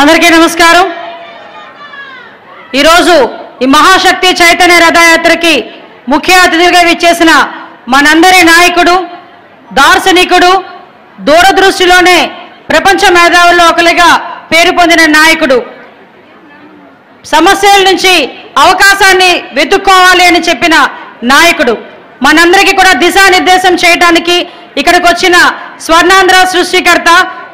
అందరికీ నమస్కారం. ఈరోజు ఈ మహాశక్తి చైతన్య రథయాత్రకి ముఖ్య అతిథిగా విచ్చేసిన మనందరి నాయకుడు దార్శనికుడు దూరదృష్టిలోనే ప్రపంచ మేధావుల్లో ఒకరిగా పేరు పొందిన నాయకుడు. సమస్యల నుంచి అవకాశాన్ని వెతుక్కోవాలి అని చెప్పిన నాయకుడు. మనందరికీ కూడా దిశానిర్దేశం చేయడానికి ఇక్కడికి వచ్చిన స్వర్ణాంధ్ర సృష్టికర్త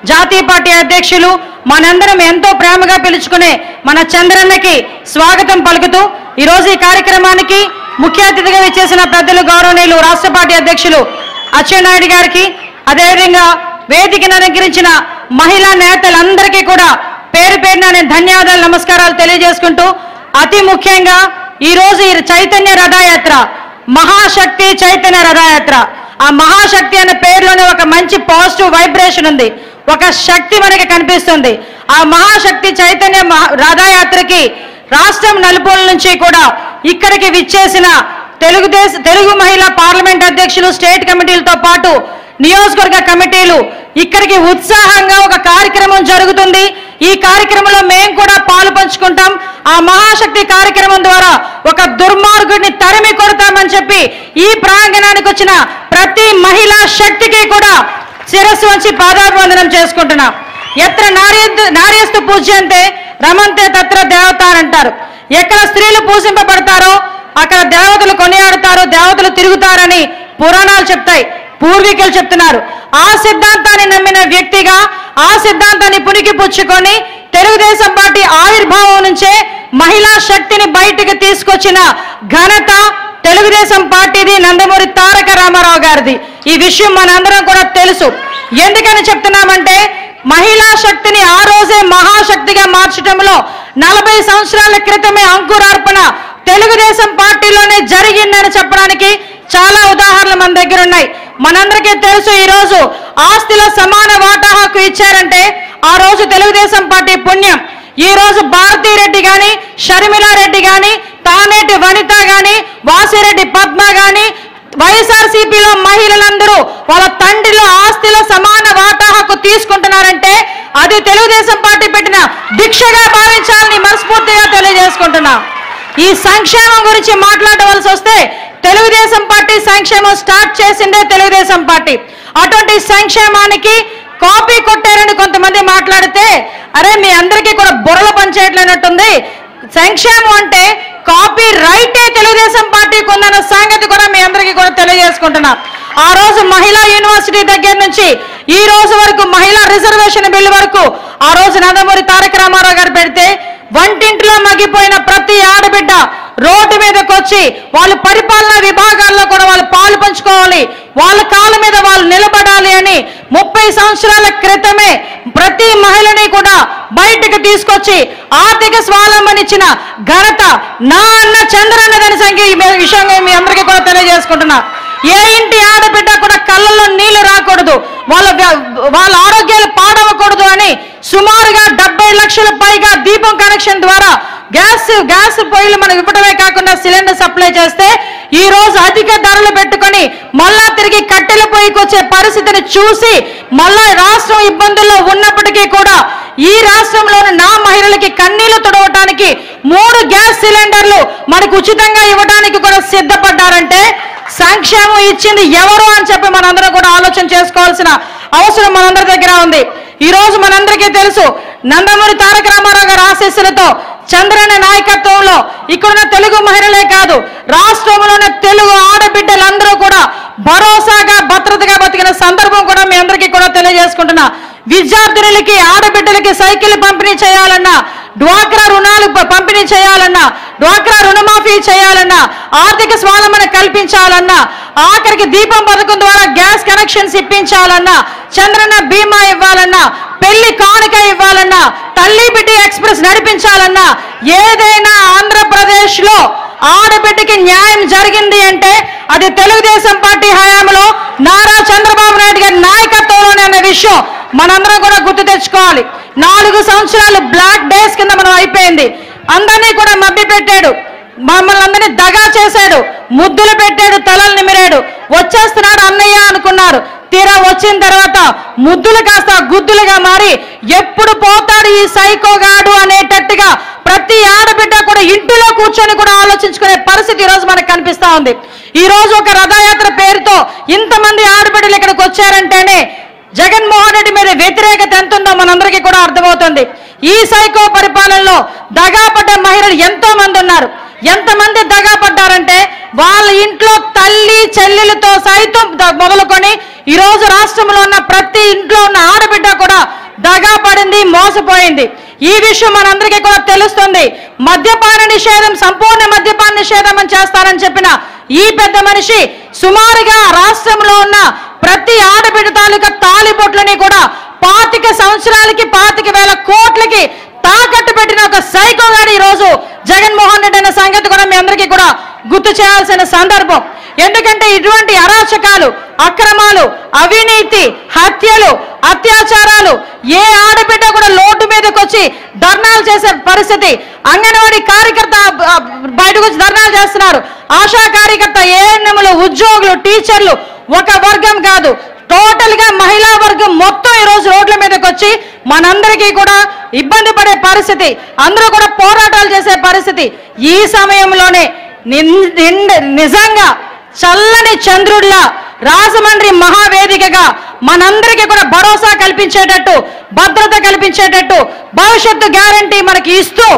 జాతీయ పార్టీ అధ్యక్షులు మనందరం ఎంతో ప్రేమగా పిలుచుకునే మన చంద్రన్నకి స్వాగతం పలుకుతూ ఈరోజు ఈ కార్యక్రమానికి ముఖ్య అతిథిగా విచ్చేసిన పెద్దలు గౌరవనీయులు రాష్ట్ర పార్టీ అధ్యక్షులు అచ్చెన్నాయుడు గారికి అదేవిధంగా వేదికను అలంకరించిన మహిళా నేతలందరికీ కూడా పేరు పేరున నేను ధన్యవాదాలు నమస్కారాలు తెలియజేసుకుంటూ అతి ముఖ్యంగా ఈ రోజు ఈ చైతన్య రథయాత్ర మహాశక్తి చైతన్య రథయాత్ర. ఆ మహాశక్తి అనే పేరులోనే ఒక మంచి పాజిటివ్ వైబ్రేషన్ ఉంది. ఒక శక్తి మనకి కనిపిస్తుంది. ఆ మహాశక్తి చైతన్య రథయాత్రకి రాష్ట్రం నలుపుల నుంచి కూడా ఇక్కడికి విచ్చేసిన తెలుగుదేశ తెలుగు మహిళా పార్లమెంట్ అధ్యక్షులు స్టేట్ కమిటీలతో పాటు నియోజకవర్గ కమిటీలు ఇక్కడికి ఉత్సాహంగా ఒక కార్యక్రమం జరుగుతుంది. ఈ కార్యక్రమంలో మేము కూడా పాలు పంచుకుంటాం. ఆ మహాశక్తి కార్యక్రమం ద్వారా ఒక దుర్మార్గుడిని తరిమి కొడతామని చెప్పి ఈ ప్రాంగణానికి వచ్చిన ప్రతి మహిళా శక్తికి కూడా శిరస్సు వంచి పాదాభివందనం చేసుకుంటున్నాం. ఎత్ర నార్య నార్యస్తు పూజ్యంతే రమంతే తత్ర దేవత అంటారు ఎక్కడ స్త్రీలు పూజింపబడతారో అక్కడ దేవతలు కొనియాడతారు దేవతలు తిరుగుతారని పురాణాలు చెప్తాయి. పూర్వీకులు చెప్తున్నారు. ఆ సిద్ధాంతాన్ని నమ్మిన వ్యక్తిగా ఆ సిద్ధాంతాన్ని పునికి పుచ్చుకొని తెలుగుదేశం పార్టీ ఆవిర్భావం నుంచే మహిళా శక్తిని బయటికి తీసుకొచ్చిన ఘనత తెలుగుదేశం పార్టీది నందమూరి తారక రామారావు గారిది. ఈ విషయం మనందరం కూడా తెలుసు. ఎందుకని చెప్తున్నామంటే మహిళా శక్తిని ఆ రోజే మహాశక్తిగా మార్చడంలో నలభై సంవత్సరాల క్రితమే అంకురార్పణ తెలుగుదేశం పార్టీలోనే జరిగిందని చెప్పడానికి చాలా ఉదాహరణలు మన దగ్గర ఉన్నాయి. మనందరికీ తెలుసు ఈ రోజు ఆస్తిలో సమాన వాటా హక్కు ఇచ్చారంటే ఆ రోజు తెలుగుదేశం పార్టీ పుణ్యం. ఈ రోజు భారతీ రెడ్డి గాని షర్మిలారెడ్డి గాని తానేటి వనిత గాని వాసిరెడ్డి పద్మ గాని వైఎస్ఆర్సీపీలో మహిళలందరూ వాళ్ళ తండ్రిలో ఆస్తిలో సమాన వాటా హక్కు తీసుకుంటున్నారంటే అది తెలుగుదేశం పార్టీ పెట్టిన దీక్షగా భావించాలని మనస్ఫూర్తిగా తెలియజేసుకుంటున్నా. ఈ సంక్షేమం గురించి మాట్లాడవలసి వస్తే తెలుగుదేశం పార్టీ సంక్షేమం స్టార్ట్ చేసిందే తెలుగుదేశం పార్టీ. అటువంటి సంక్షేమానికి కాపీ కొట్టారని కొంతమంది మాట్లాడితే అరే మీ అందరికీ కూడా బుర్రలు పనిచేయట్లేనట్టుంది. సంక్షేమం అంటే కాపీ రైటే తెలుగుదేశం పార్టీకి ఉందన్న సంగతి కూడా మీ అందరికీ కూడా తెలియజేసుకుంటున్నాం. ఆ రోజు మహిళా యూనివర్సిటీ దగ్గర నుంచి ఈ రోజు వరకు మహిళా రిజర్వేషన్ బిల్లు వరకు ఆ రోజు నందమూరి తారక రామారావు గారు పెడితే వంటింట్లో మగ్గిపోయిన ప్రతి ఆడబిడ్డ రోడ్డు మీదకి వచ్చి వాళ్ళు పరిపాలనా విభాగాల్లో కూడా వాళ్ళు పాలు పంచుకోవాలి వాళ్ళ కాళ్ళ మీద వాళ్ళు నిలబడాలి అని ముప్పై సంవత్సరాల క్రితమే ప్రతి మహిళని కూడా బయటకు తీసుకొచ్చి ఆర్థిక స్వాలంబనిచ్చిన ఘనత నా అన్న చంద్రన్నదని సంఖ్య ఈ విషయంగా మీ అందరికీ కూడా తెలియజేసుకుంటున్నా. ఏ ఇంటి ఆడబిడ్డ కూడా కళ్ళల్లో నీళ్ళు రాకూడదు. వాళ్ళ వాళ్ళ ఆరోగ్యాలు పాడవకూడదు అని సుమారుగా డెబ్బై లక్షల పైగా దీపం కనెక్షన్ ద్వారా గ్యాస్ గ్యాస్ పొయ్యిలు మనం ఇవ్వడమే కాకుండా సిలిండర్ సప్లై చేస్తే ఈ రోజు అధిక ధరలు పెట్టుకొని మళ్ళా తిరిగి కట్టెల పొయ్యికి వచ్చే పరిస్థితిని చూసి మళ్ళా రాష్ట్రం ఇబ్బందుల్లో ఉన్నప్పటికీ కూడా ఈ రాష్ట్రంలోని నా మహిళలకి కన్నీళ్ళు తుడవటానికి మూడు గ్యాస్ సిలిండర్లు మనకు ఉచితంగా ఇవ్వడానికి కూడా సిద్ధపడ్డారంటే సంక్షేమం ఇచ్చింది ఎవరు అని చెప్పి మనందరం కూడా ఆలోచన చేసుకోవాల్సిన అవసరం మనందరి దగ్గర ఉంది. ఈ రోజు మనందరికీ తెలుసు నందమూరి తారక రామారావు గారి ఆశీస్సులతో చంద్రన్న నాయకత్వంలో ఇక్కడున్న తెలుగు మహిళలే కాదు రాష్ట్రంలోని తెలుగు ఆడబిడ్డలందరూ కూడా భరోసాగా భద్రతగా బతికిన సందర్భం కూడా మీ అందరికీ కూడా తెలియజేసుకుంటున్నా. విద్యార్థినులకి ఆడబిడ్డలకి సైకిల్ పంపిణీ చేయాలన్నా డ్వాక్రా రుణాలు పంపిణీ చేయాలన్నా డ్వాక్రా రుణమాఫీ చేయాలన్నా ఆర్థిక స్వావలంబన కల్పించాలన్నా ఆఖరికి దీపం పథకం ద్వారా గ్యాస్ కనెక్షన్స్ ఇప్పించాలన్నా చంద్రన్న బీమా ఇవ్వాలన్నా పెళ్ళి కానుక ఇవ్వాలన్నా తల్లి బిడ్డ ఎక్స్ప్రెస్ నడిపించాలన్నా ఏదైనా ఆంధ్రప్రదేశ్లో ఆడబిడ్డకి న్యాయం జరిగింది అంటే అది తెలుగుదేశం పార్టీ హయాంలో నారా చంద్రబాబు నాయుడు గారి నాయకత్వంలోనే అన్న విషయం. మనందరం కూడా గుర్తు తెచ్చుకోవాలి. నాలుగు సంవత్సరాలు బ్లాక్ డేస్ కింద మనం అయిపోయింది. అందరినీ కూడా మబ్బి పెట్టాడు. మమ్మల్ని అందరినీ దగా చేశాడు. ముద్దులు పెట్టాడు తలలు నిమిరాడు. వచ్చేస్తున్నాడు అన్నయ్య అనుకున్నారు. తీరా వచ్చిన తర్వాత ముద్దులు కాస్త గుద్దులుగా మారి ఎప్పుడు పోతాడు ఈ సైకోగాడు అనేటట్టుగా ప్రతి ఆడబిడ్డ కూడా ఇంటిలో కూర్చొని కూడా ఆలోచించుకునే పరిస్థితి ఈరోజు రోజు మనకు కనిపిస్తా ఉంది. ఈ రోజు ఒక రథయాత్ర పేరుతో ఇంతమంది ఆడబిడ్డలు ఇక్కడికి వచ్చారంటేనే జగన్మోహన్ వ్యతిరేకత ఎంత ఉందో మనందరికీ కూడా అర్థమవుతుంది. ఈ సైకో పరిపాలనలో దగాపడ్డ మహిళలు ఎంతో మంది ఉన్నారు. ఎంతమంది దగా పడ్డారంటే వాళ్ళ ఇంట్లో తల్లి చెల్లెలతో సైతం మొదలుకొని ఈ రోజు రాష్ట్రంలో ఉన్న ప్రతి ఇంట్లో ఉన్న ఆడబిడ్డ కూడా దగా పడింది మోసపోయింది. ఈ విషయం మనందరికీ కూడా తెలుస్తుంది. మద్యపాన నిషేధం సంపూర్ణ మద్యపాన నిషేధం అని చేస్తారని చెప్పిన ఈ పెద్ద మనిషి సుమారుగా రాష్ట్రంలో ఉన్న ప్రతి ఆడబిడ్డ తాలూకా తాలిబొట్లని కూడా పాతిక సంవత్సరాలకి పాతిక వేల కోట్లకి తాకట్టు పెట్టిన ఒక సైకో గారు ఈరోజు రోజు జగన్మోహన్ రెడ్డి అనే సంగతి కూడా మీ అందరికీ కూడా గుర్తు చేయాల్సిన సందర్భం. ఎందుకంటే ఇటువంటి అరాచకాలు అక్రమాలు అవినీతి హత్యలు అత్యాచారాలు ఏ ఆడబిడ్డ కూడా లోటు మీదకి వచ్చి ధర్నాలు చేసే పరిస్థితి అంగన్వాడీ కార్యకర్త బయటకు వచ్చి ధర్నాలు చేస్తున్నారు. ఆశా కార్యకర్త ఏఎన్ఎంలు ఉద్యోగులు టీచర్లు ఒక వర్గం కాదు టోటల్గా మహిళా వర్గం మొత్తం ఈ రోజు రోడ్ల మీదకి వచ్చి మనందరికీ కూడా ఇబ్బంది పడే పరిస్థితి అందరూ కూడా పోరాటాలు చేసే పరిస్థితి. ఈ సమయంలోనే నిన్- నిజంగా చల్లని చంద్రుడిలా రాజమండ్రి మహావేదికగా మనందరికీ కూడా భరోసా కల్పించేటట్టు భద్రత కల్పించేటట్టు భవిష్యత్తు గ్యారంటీ మనకి ఇస్తూ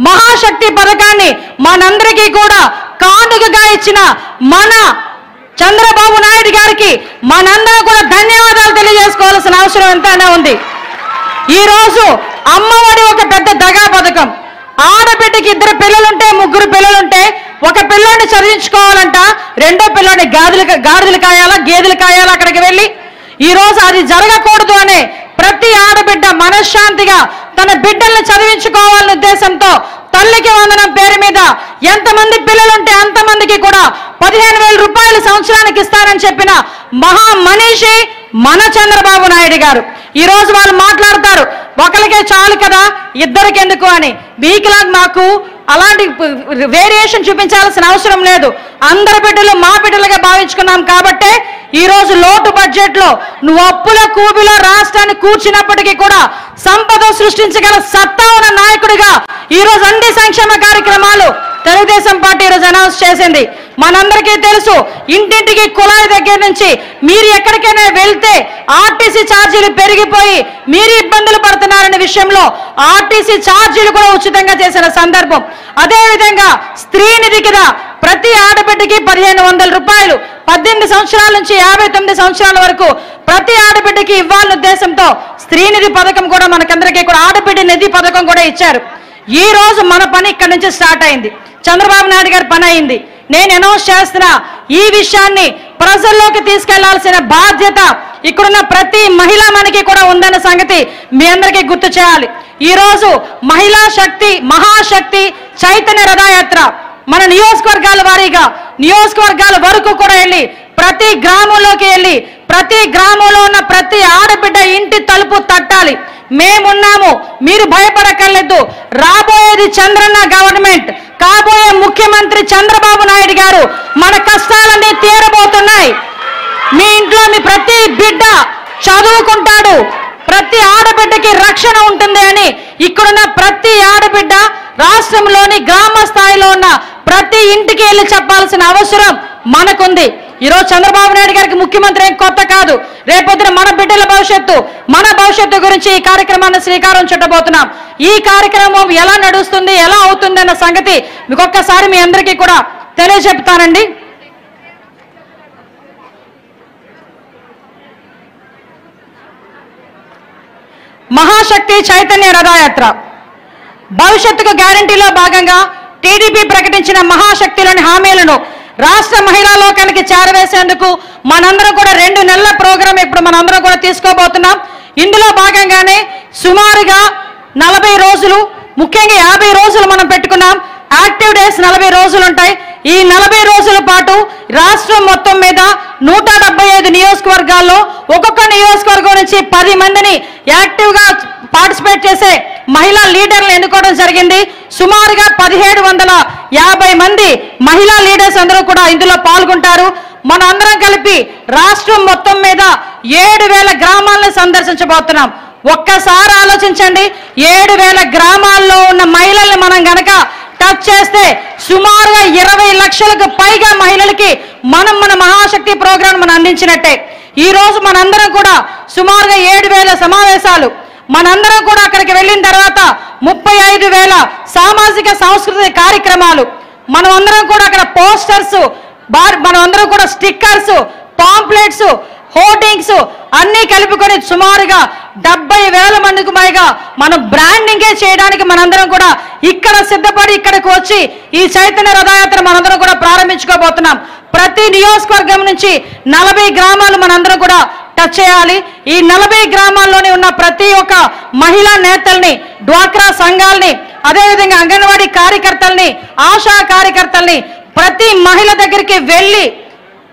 మహాశక్తి పథకాన్ని మనందరికీ కూడా కానుకగా ఇచ్చిన మన చంద్రబాబు నాయుడు గారికి మనందరం కూడా ధన్యవాదాలు తెలియజేసుకోవాల్సిన అవసరం ఎంతైనా ఉంది. ఈ రోజు అమ్మఒడి ఒక పెద్ద దగా పథకం. ఆడబిడ్డకి ఇద్దరు పిల్లలుంటే ముగ్గురు పిల్లలుంటే ఒక పిల్లోని చదివించుకోవాలంట రెండో పిల్లోని గాదులు గాడిదలు కాయాలా గేదెలు కాయాలా అక్కడికి వెళ్ళి. ఈ రోజు అది జరగకూడదు అనే ప్రతి ఆడబిడ్డ మనశ్శాంతిగా తన బిడ్డల్ని చదివించుకోవాలనే ఉద్దేశంతో తల్లికి వందనం పేరు మీద ఎంతమంది పిల్లలుంటే అంతమందికి కూడా పదిహేను వేల రూపాయలు సంవత్సరానికి ఇస్తారని చెప్పిన మహా మనిషి మన చంద్రబాబు నాయుడు గారు. ఈ రోజు వాళ్ళు మాట్లాడతారు ఒకరికే చాలు కదా ఇద్దరికి ఎందుకు అని. మీకులా మాకు అలాంటి వేరియేషన్ చూపించాల్సిన అవసరం లేదు. అందరి బిడ్డలు మా బిడ్డలుగా భావించుకున్నాం కాబట్టే ఈ రోజు లోటు బడ్జెట్లో నువ్వు అప్పుల కూబిలో రాష్ట్రాన్ని కూర్చున్నప్పటికీ కూడా సంపద సృష్టించగల సత్తా ఉన్న నాయకుడిగా ఈ రోజు అన్ని సంక్షేమ కార్యక్రమాలు తెలుగుదేశం పార్టీ ఈరోజు అనౌన్స్ చేసింది. మనందరికీ తెలుసు ఇంటింటికి కుళాయి దగ్గర నుంచి మీరు ఎక్కడికైనా వెళ్తే ఆర్టీసీ ఛార్జీలు పెరిగిపోయి మీరు ఇబ్బందులు పడుతున్నారనే విషయంలో ఆర్టీసీ ఛార్జీలు కూడా ఉచితంగా చేసిన సందర్భం. అదేవిధంగా స్త్రీ నిధి కింద ప్రతి ఆడబిడ్డకి పదిహేను వందల రూపాయలు పద్దెనిమిది సంవత్సరాల నుంచి యాభై తొమ్మిది సంవత్సరాల వరకు ప్రతి ఆడబిడ్డకి ఇవ్వాలన్న ఉద్దేశంతో స్త్రీ నిధి పథకం కూడా మనకందరికీ కూడా ఆడబిడ్డ నిధి పథకం కూడా ఇచ్చారు. ఈ రోజు మన పని ఇక్కడ నుంచి స్టార్ట్ అయింది. చంద్రబాబు నాయుడు గారి పని అయింది. నేను అనౌన్స్ చేస్తున్న ఈ విషయాన్ని ప్రజల్లోకి తీసుకెళ్ళాల్సిన బాధ్యత ఇక్కడున్న ప్రతి మహిళ మనకి కూడా ఉందన్న సంగతి మీ అందరికీ గుర్తు చేయాలి. ఈరోజు మహిళా శక్తి మహాశక్తి చైతన్య రథయాత్ర మన నియోజకవర్గాల వారీగా నియోజకవర్గాల వరకు కూడా వెళ్ళి ప్రతి గ్రామంలోకి వెళ్ళి ప్రతి గ్రామంలో ఉన్న ప్రతి ఆడబిడ్డ ఇంటి తలుపు తట్టాలి. మేమున్నాము. మీరు భయపడక్కర్లేదు. రాబోయేది చంద్రన్న గవర్నమెంట్ కాబోయే ముఖ్యమంత్రి చంద్రబాబు నాయుడు గారు మన కష్టాలన్నీ తీరబోతున్నాయి. మీ ఇంట్లో మీ ప్రతి బిడ్డ చదువుకుంటాడు. ప్రతి ఆడబిడ్డకి రక్షణ ఉంటుంది అని ఇక్కడున్న ప్రతి ఆడబిడ్డ రాష్ట్రంలోని గ్రామ స్థాయిలో ఉన్న ప్రతి ఇంటికి వెళ్ళి చెప్పాల్సిన అవసరం మనకుంది. ఈరోజు చంద్రబాబు నాయుడు గారికి ముఖ్యమంత్రి ఏం కొత్త కాదు. రేపొద్దున మన బిడ్డల భవిష్యత్తు మన భవిష్యత్తు గురించి ఈ కార్యక్రమాన్ని శ్రీకారం చుట్టబోతున్నాం. ఈ కార్యక్రమం ఎలా నడుస్తుంది ఎలా అవుతుంది అన్న సంగతి మీకు ఒక్కసారి మీ అందరికీ కూడా తెలియజెప్తానండి. మహాశక్తి చైతన్య రథయాత్ర. భవిష్యత్తుకు గ్యారంటీలో భాగంగా టీడీపీ ప్రకటించిన మహాశక్తిలోని హామీలను రాష్ట్ర మహిళా లోకానికి చేరవేసేందుకు మనందరం కూడా రెండు నెలల ప్రోగ్రాం ఇప్పుడు మనందరం కూడా తీసుకోబోతున్నాం. ఇందులో భాగంగానే సుమారుగా నలభై రోజులు ముఖ్యంగా యాభై రోజులు మనం పెట్టుకున్నాం. యాక్టివ్ డేస్ నలభై రోజులు ఉంటాయి. ఈ నలభై రోజుల పాటు రాష్ట్రం మొత్తం మీద నూట డెబ్బై ఐదు నియోజకవర్గాల్లో ఒక్కొక్క నియోజకవర్గం నుంచి పది మందిని యాక్టివ్గా పార్టిసిపేట్ చేసే మహిళా లీడర్లు ఎన్నుకోవడం జరిగింది. సుమారుగా పదిహేడు వందల యాభై మంది మహిళా లీడర్స్ అందరూ కూడా ఇందులో పాల్గొంటారు. మన అందరం కలిపి రాష్ట్రం మొత్తం మీద ఏడు వేల గ్రామాలను సందర్శించబోతున్నాం. ఒక్కసారి ఆలోచించండి. ఏడు వేల గ్రామాల్లో ఉన్న మహిళల్ని మనం గనక టచ్ చేస్తే సుమారుగా ఇరవై లక్షలకు పైగా మహిళలకి మనం మన మహాశక్తి ప్రోగ్రాం మనం అందించినట్టే. ఈ రోజు మనందరం కూడా సుమారుగా ఏడు వేల సమావేశాలు మనందరం కూడా అక్కడికి వెళ్ళిన తర్వాత ముప్పై ఐదు వేల సామాజిక సాంస్కృతిక కార్యక్రమాలు. మనం అందరం కూడా అక్కడ పోస్టర్స్ బార్ మనం అందరం కూడా స్టిక్కర్స్ పాంప్లెట్స్ హోర్డింగ్స్ అన్నీ కలుపుకొని సుమారుగా డెబ్బై వేల మందికి పైగా మనం బ్రాండింగే చేయడానికి మనందరం కూడా ఇక్కడ సిద్ధపడి ఇక్కడికి వచ్చి ఈ చైతన్య రథయాత్ర మనందరం కూడా ప్రారంభించుకోబోతున్నాం. ప్రతి నియోజకవర్గం నుంచి నలభై గ్రామాలు మనందరం కూడా టచ్ చేయాలి. ఈ నలభై గ్రామాల్లోనే ఉన్న ప్రతి ఒక్క మహిళా నేతల్ని డ్వాక్రా సంఘాల్ని అదేవిధంగా అంగన్వాడీ కార్యకర్తల్ని ఆశా కార్యకర్తల్ని ప్రతి మహిళ దగ్గరికి వెళ్ళి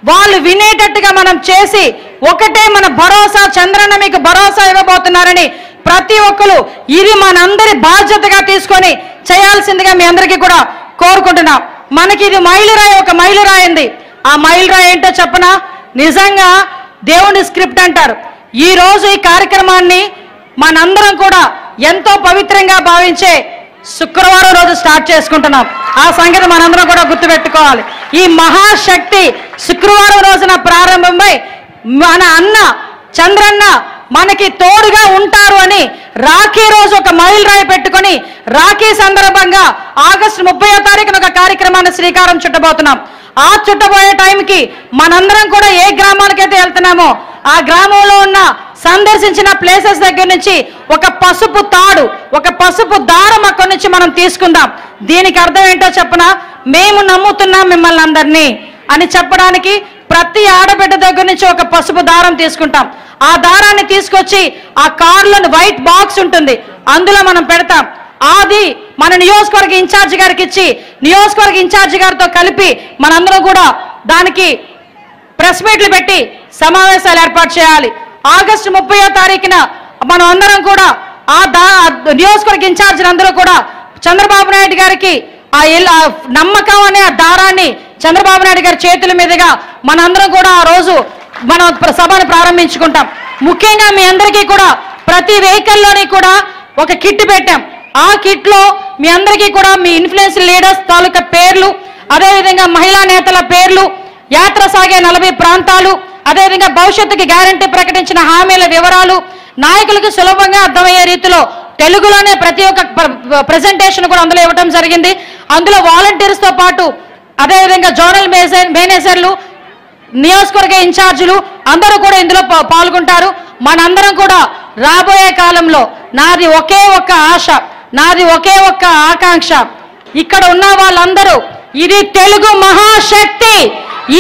వాళ్ళు వినేటట్టుగా మనం చేసి ఒకటే మన భరోసా చంద్రన్న మీకు భరోసా ఇవ్వబోతున్నారని ప్రతి ఒక్కరు ఇది మనందరి బాధ్యతగా తీసుకొని చేయాల్సిందిగా మీ అందరికీ కూడా కోరుకుంటున్నాం. మనకి ఇది మైలురాయి ఒక మైలురాయింది ఆ మైలురాయి ఏంటో చెప్పనా? నిజంగా దేవుని స్క్రిప్ట్ అంటారు. ఈ రోజు ఈ కార్యక్రమాన్ని మనందరం కూడా ఎంతో పవిత్రంగా భావించే శుక్రవారం రోజు స్టార్ట్ చేసుకుంటున్నాం. ఆ సంగతి మనందరం కూడా గుర్తుపెట్టుకోవాలి. ఈ మహాశక్తి శుక్రవారం రోజున ప్రారంభమై మన అన్న చంద్రన్న మనకి తోడుగా ఉంటారు అని రాఖీ రోజు ఒక మైల్ రాయి పెట్టుకొని రాఖీ సందర్భంగా ఆగస్టు ముప్పై తారీఖున ఒక కార్యక్రమాన్ని శ్రీకారం చుట్టబోతున్నాం. ఆ చుట్టబోయే టైంకి మనందరం కూడా ఏ గ్రామాలకైతే వెళ్తున్నామో ఆ గ్రామంలో ఉన్న సందర్శించిన ప్లేసెస్ దగ్గర నుంచి ఒక పసుపు తాడు ఒక పసుపు దారం అక్కడి నుంచి మనం తీసుకుందాం. దీనికి అర్థం ఏంటో చెప్పనా? మేము నమ్ముతున్నాం మిమ్మల్ని అందరినీ అని చెప్పడానికి ప్రతి ఆడబిడ్డ దగ్గర నుంచి ఒక పసుపు దారం తీసుకుంటాం. ఆ దారాన్ని తీసుకొచ్చి ఆ కార్లను వైట్ బాక్స్ ఉంటుంది. అందులో మనం పెడతాం. అది మన నియోజకవర్గ ఇన్ఛార్జ్ గారికి ఇచ్చి నియోజకవర్గ ఇన్ఛార్జ్ గారితో కలిపి మనందరం కూడా దానికి ప్రెస్ మీట్లు పెట్టి సమావేశాలు ఏర్పాటు చేయాలి. ఆగస్టు ముప్పయో తారీఖున మనం అందరం కూడా ఆ దా నియోజకవర్గ ఇన్ఛార్జ్ అందరూ కూడా చంద్రబాబు నాయుడు గారికి ఆ నమ్మకం అనే ఆ దారాన్ని చంద్రబాబు నాయుడు గారి చేతుల మీదుగా మనందరం కూడా ఆ రోజు మనం సభను ప్రారంభించుకుంటాం. ముఖ్యంగా మీ అందరికీ కూడా ప్రతి వెహికల్లోని కూడా ఒక కిట్ పెట్టాం. ఆ కిట్లో మీ అందరికీ కూడా మీ ఇన్ఫ్లుయెన్స్ లీడర్స్ తాలూకా పేర్లు అదేవిధంగా మహిళా నేతల పేర్లు యాత్ర సాగే నలభై ప్రాంతాలు అదేవిధంగా భవిష్యత్తుకి గ్యారంటీ ప్రకటించిన హామీల వివరాలు నాయకులకు సులభంగా అర్థమయ్యే రీతిలో తెలుగులోనే ప్రతి ఒక్క ప్రజెంటేషన్ కూడా అందులో ఇవ్వడం జరిగింది. అందులో వాలంటీర్స్తో పాటు అదేవిధంగా జోనల్ మేనేజర్ మేనేజర్లు నియోజకవర్గ ఇన్ఛార్జీలు అందరూ కూడా ఇందులో పాల్గొంటారు. మనందరం కూడా రాబోయే కాలంలో నాది ఒకే ఒక్క ఆశ. నాది ఒకే ఒక్క ఆకాంక్ష. ఇక్కడ ఉన్న వాళ్ళందరూ ఇది తెలుగు మహాశక్తి.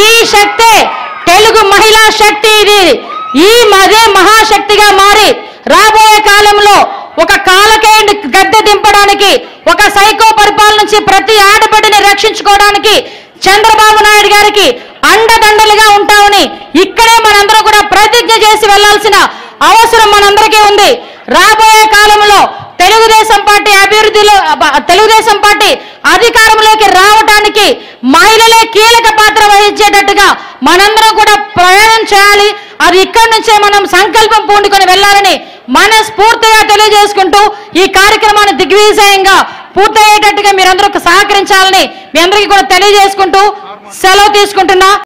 ఈ శక్తే తెలుగు మహిళా శక్తి ఇది. ఈ మదే మహాశక్తిగా మారి రాబోయే కాలంలో ఒక కాలకేయుని గద్దె దింపడానికి ఒక సైకో పరిపాలన నుంచి ప్రతి ఆడబిడ్డని రక్షించుకోవడానికి చంద్రబాబు నాయుడు గారికి అండదండలుగా ఉంటామని ఇక్కడే మనందరం కూడా ప్రతిజ్ఞ చేసి వెళ్ళాల్సిన అవసరం మనందరికీ ఉంది. రాబోయే కాలంలో తెలుగుదేశం పార్టీ అభివృద్ధిలో తెలుగుదేశం పార్టీ అధికారంలోకి రావటానికి మహిళలే కీలక పాత్ర వహించేటట్టుగా మనందరం కూడా ప్రయాణం చేయాలి. అది ఇక్కడి నుంచే మనం సంకల్పం పూండుకొని వెళ్ళాలని మనస్ఫూర్తిగా తెలియజేసుకుంటూ ఈ కార్యక్రమాన్ని దిగ్విజయంగా పూర్తయ్యేటట్టుగా మీరందరూ సహకరించాలని మీ అందరికీ కూడా తెలియజేసుకుంటూ సెలవు తీసుకుంటున్నా.